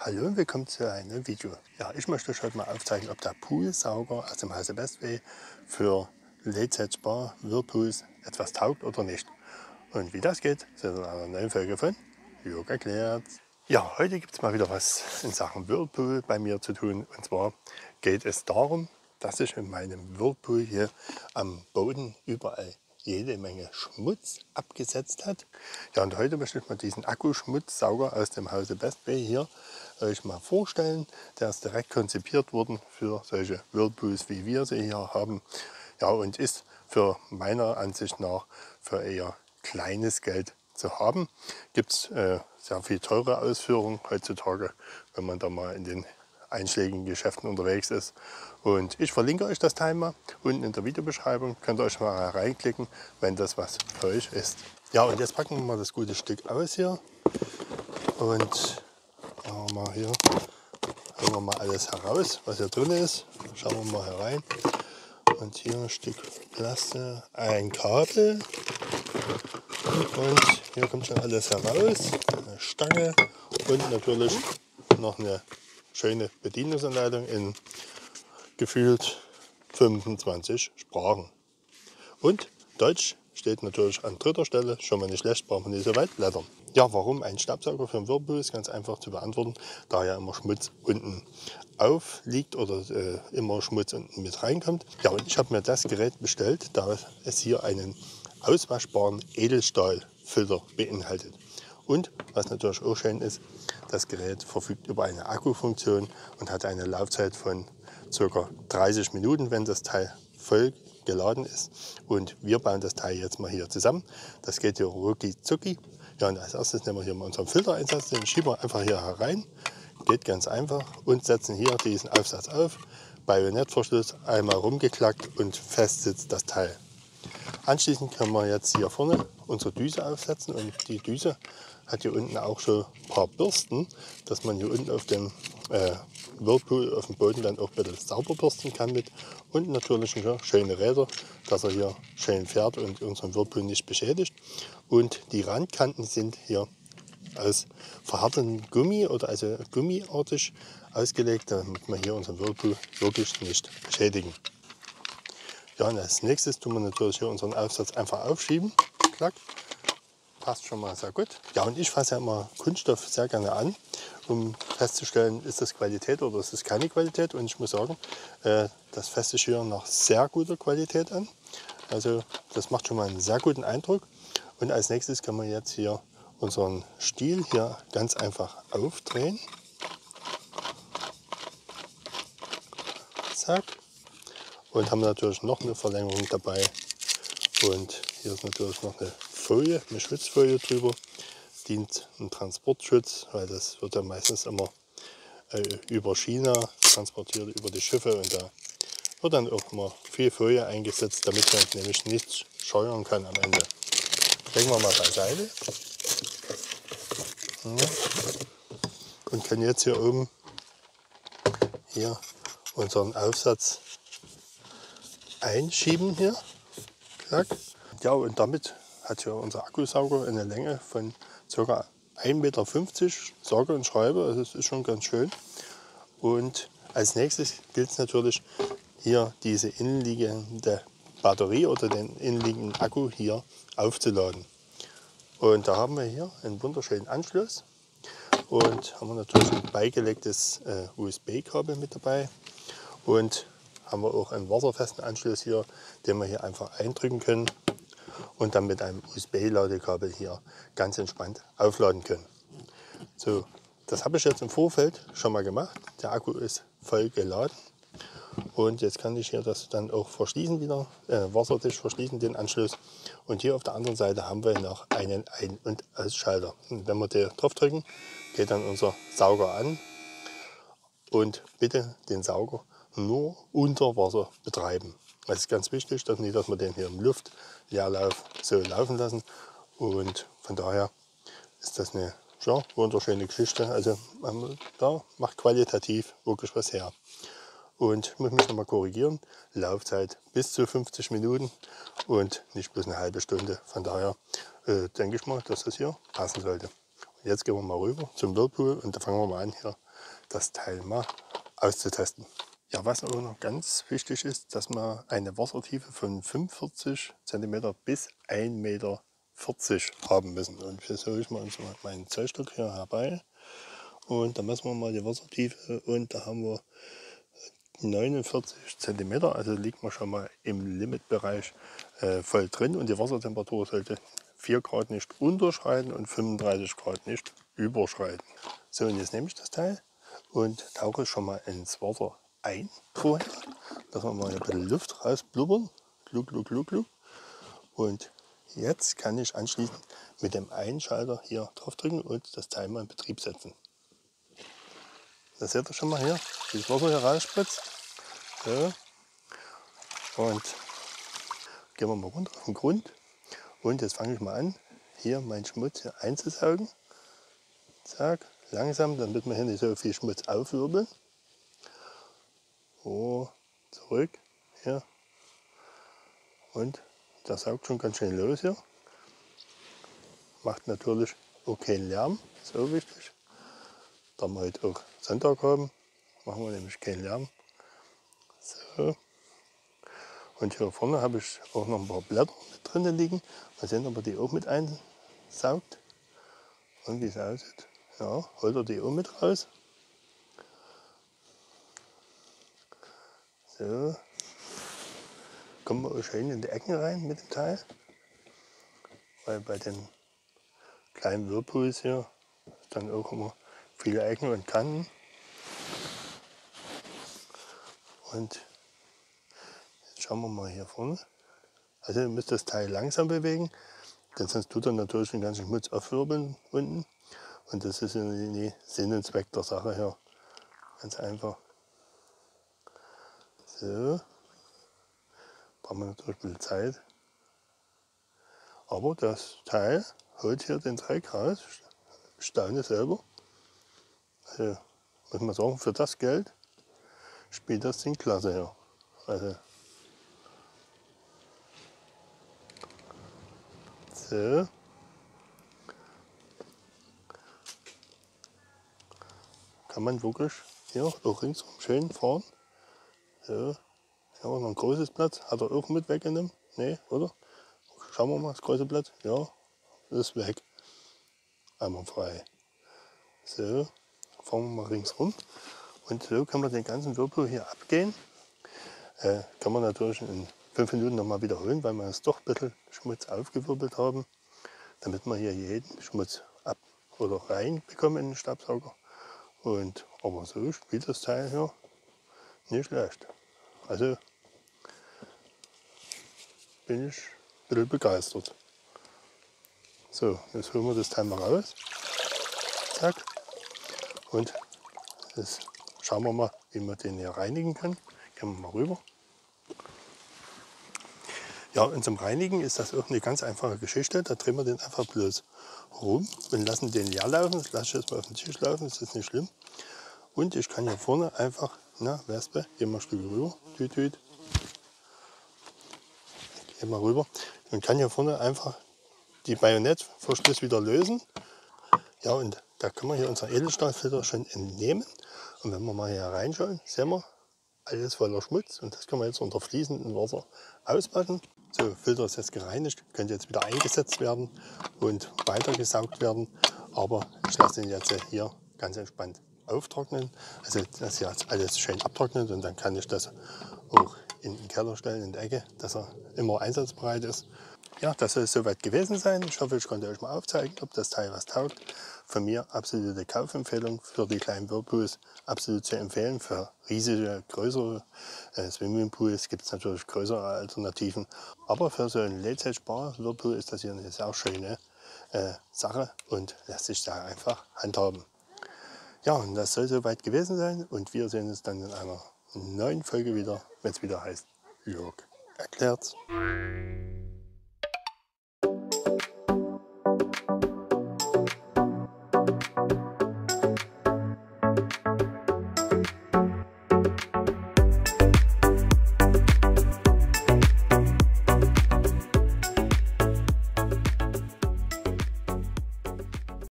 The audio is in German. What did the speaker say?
Hallo und willkommen zu einem Video. Ja, ich möchte euch heute mal aufzeigen, ob der Poolsauger aus dem Hause Bestway für Late-Set-Spar Whirlpools etwas taugt oder nicht. Und wie das geht, seht ihr in einer neuen Folge von Jörg erklärt. Ja, heute gibt es mal wieder was in Sachen Whirlpool bei mir zu tun. Und zwar geht es darum, dass sich in meinem Whirlpool hier am Boden überall jede Menge Schmutz abgesetzt hat. Ja, und heute möchte ich mal diesen Akkuschmutzsauger aus dem Hause Bestway hier euch mal vorstellen. Der ist direkt konzipiert worden für solche Whirlpools, wie wir sie hier haben. Ja, und ist für meiner Ansicht nach für eher kleines Geld zu haben. Gibt es äh, sehr viel teure Ausführungen heutzutage, wenn man da mal in den einschlägigen Geschäften unterwegs ist. Und ich verlinke euch das Teil mal unten in der Videobeschreibung. Könnt ihr euch mal reinklicken, wenn das was für euch ist. Ja, und jetzt packen wir mal das gute Stück aus hier. Und machen wir mal hier, holen wir mal alles heraus, was hier drin ist. Schauen wir mal herein. Und hier ein Stück Plastik, ein Kabel. Und hier kommt schon alles heraus. Eine Stange und natürlich noch eine schöne Bedienungsanleitung in gefühlt 25 Sprachen. Und Deutsch steht natürlich an dritter Stelle, schon mal nicht schlecht, braucht man nicht so weit blättern. Ja, warum ein Staubsauger für einen Whirlpool ist ganz einfach zu beantworten, da ja immer Schmutz unten aufliegt oder äh, immer Schmutz unten mit reinkommt. Ja, und ich habe mir das Gerät bestellt, da es hier einen auswaschbaren Edelstahlfilter beinhaltet. Und was natürlich auch schön ist, das Gerät verfügt über eine Akkufunktion und hat eine Laufzeit von ca. 30 Minuten, wenn das Teil voll geladen ist. Und wir bauen das Teil jetzt mal hier zusammen. Das geht hier rucki zucki. Ja, und als erstes nehmen wir hier mal unseren Filtereinsatz, den schieben wir einfach hier herein. Geht ganz einfach und setzen hier diesen Aufsatz auf. Bajonettverschluss einmal rumgeklackt und fest sitzt das Teil. Anschließend können wir jetzt hier vorne unsere Düse aufsetzen und die Düse hat hier unten auch schon ein paar Bürsten, dass man hier unten auf dem äh, Whirlpool auf dem Boden dann auch ein bisschen sauber bürsten kann mit und natürlich schöne Räder, dass er hier schön fährt und unseren Whirlpool nicht beschädigt. Und die Randkanten sind hier aus verhärtetem Gummi oder also gummiartig ausgelegt, damit wir hier unseren Whirlpool wirklich nicht beschädigen. Ja, und als nächstes tun wir natürlich hier unseren Aufsatz einfach aufschieben. Klack passt schon mal sehr gut. Ja, und ich fasse ja immer Kunststoff sehr gerne an, um festzustellen, ist das Qualität oder ist es keine Qualität. Und ich muss sagen, äh, das feste hier nach sehr guter Qualität an. Also das macht schon mal einen sehr guten Eindruck. Und als nächstes können wir jetzt hier unseren Stiel hier ganz einfach aufdrehen. Zack. Und haben natürlich noch eine Verlängerung dabei. Und hier ist natürlich noch eine Folie, eine Schutzfolie drüber. Dient ein Transportschutz, weil das wird ja meistens immer äh, über China transportiert, über die Schiffe. Und da wird dann auch immer viel Folie eingesetzt, damit man nämlich nichts scheuern kann am Ende. Legen wir mal beiseite. Ja. Und können jetzt hier oben hier unseren Aufsatz einschieben hier. Ja, und damit hat hier unser Akkusauger eine Länge von ca. 1,50 Meter, sage und schreibe, also das ist schon ganz schön. Und als nächstes gilt es natürlich hier diese innenliegende Batterie oder den innenliegenden Akku hier aufzuladen. Und da haben wir hier einen wunderschönen Anschluss und haben wir natürlich ein beigelegtes äh, USB-Kabel mit dabei und haben wir auch einen wasserfesten Anschluss hier, den wir hier einfach eindrücken können und dann mit einem USB-Ladekabel hier ganz entspannt aufladen können. So, das habe ich jetzt im Vorfeld schon mal gemacht. Der Akku ist voll geladen. Und jetzt kann ich hier das dann auch verschließen wieder, äh, wasserdicht verschließen, den Anschluss. Und hier auf der anderen Seite haben wir noch einen Ein- und Ausschalter. Und wenn wir den drauf drücken, geht dann unser Sauger an. Und bitte den Sauger nur unter Wasser betreiben. Das ist ganz wichtig, dass nicht, dass wir den hier im Luftleerlauf so laufen lassen. Und von daher ist das eine ja, wunderschöne Geschichte. Also da macht qualitativ wirklich was her. Und ich muss mich nochmal korrigieren. Laufzeit bis zu 50 Minuten und nicht bloß eine halbe Stunde. Von daher äh, denke ich mal, dass das hier passen sollte. Jetzt gehen wir mal rüber zum Whirlpool und da fangen wir mal an, hier das Teil mal auszutesten. Ja, was auch noch ganz wichtig ist, dass man eine Wassertiefe von 45 cm bis 1,40 Meter haben müssen. Und jetzt hole ich mal meinen Zollstock hier herbei. Und da messen wir mal die Wassertiefe. Und da haben wir 49 cm, also liegt man schon mal im Limitbereich äh, voll drin. Und die Wassertemperatur sollte 4 Grad nicht unterschreiten und 35 Grad nicht überschreiten. So, und jetzt nehme ich das Teil und tauche es schon mal ins Wasser ein vorher. Lassen wir mal ein bisschen Luft rausblubbern. Gluck, gluck, gluck, gluck. Und jetzt kann ich anschließend mit dem Einschalter hier drauf drücken und das Teil mal in Betrieb setzen. Das seht ihr schon mal hier, wie das Wasser hier rausspritzt. So. Und gehen wir mal runter auf den Grund. Und jetzt fange ich mal an, hier meinen Schmutz hier einzusaugen. Zack, langsam, damit wir hier nicht so viel Schmutz aufwirbeln. So, zurück, hier. Und das saugt schon ganz schön los hier. Macht natürlich auch keinen Lärm, so wichtig. Da wir heute auch Sonntag haben, machen wir nämlich keinen Lärm. So. Und hier vorne habe ich auch noch ein paar Blätter mit drin liegen. Mal sehen, ob er die auch mit einsaugt. Und wie es aussieht. Ja, holt er die auch mit raus. So. Kommen wir schön in die Ecken rein mit dem Teil. Weil bei den kleinen Whirlpools hier dann auch immer viele Ecken und Kanten. Und jetzt schauen wir mal hier vorne. Also ihr müsst das Teil langsam bewegen, denn sonst tut er natürlich den ganzen Schmutz aufwirbeln unten. Und das ist die Sinn und Zweck der Sache hier. Ganz einfach. So. Brauchen wir natürlich ein bisschen Zeit. Aber das Teil holt hier den Dreck raus. Staune selber. Also, muss man sagen, für das Geld spielt das Ding klasse her. Also, so. Kann man wirklich hier auch ringsum schön fahren. Ja, noch ein großes Blatt. Hat er auch mit weggenommen? Nee, oder? Schauen wir mal, das große Blatt. Ja, ist weg. Einmal frei. So fahren wir mal ringsrum. Und so kann man den ganzen Wirbel hier abgehen. Äh, kann man natürlich in fünf Minuten nochmal wiederholen, weil wir es doch ein bisschen Schmutz aufgewirbelt haben, damit wir hier jeden Schmutz ab oder rein bekommen in den Staubsauger. Und, aber so spielt das Teil hier nicht schlecht. Also bin ich ein bisschen begeistert. So, jetzt holen wir das Teil mal raus. Zack. Und jetzt schauen wir mal, wie wir den hier reinigen können. Gehen wir mal rüber. Ja, und zum Reinigen ist das auch eine ganz einfache Geschichte. Da drehen wir den einfach bloß rum und lassen den leer laufen. Das lasse ich jetzt mal auf den Tisch laufen, das ist nicht schlimm. Und ich kann hier vorne einfach, na, Wespe, geh mal ein Stück rüber, tüt, tüt. Geh mal rüber. Und kann hier vorne einfach die Bajonettverschluss wieder lösen. Ja, und da können wir hier unser Edelstahlfilter schon entnehmen. Und wenn wir mal hier reinschauen, sehen wir, alles voller Schmutz. Und das können wir jetzt unter fließendem Wasser auswaschen. So, Filter ist jetzt gereinigt, könnte jetzt wieder eingesetzt werden und weitergesaugt werden. Aber ich lasse ihn jetzt hier ganz entspannt auftrocknen. Also das ist jetzt alles schön abtrocknet und dann kann ich das auch in den Keller stellen, in die Ecke, dass er immer einsatzbereit ist. Ja, das soll es soweit gewesen sein. Ich hoffe, ich konnte euch mal aufzeigen, ob das Teil was taugt. Von mir absolute Kaufempfehlung für die kleinen Whirlpools. Absolut zu empfehlen. Für riesige, größere äh, Swimmingpools gibt es natürlich größere Alternativen. Aber für so einen Late-Stage-Bar-Whirlpool ist das hier eine sehr schöne äh, Sache und lässt sich da einfach handhaben. Ja, und das soll soweit gewesen sein. Und wir sehen uns dann in einer neuen Folge wieder, wenn es wieder heißt, Jörg erklärt's.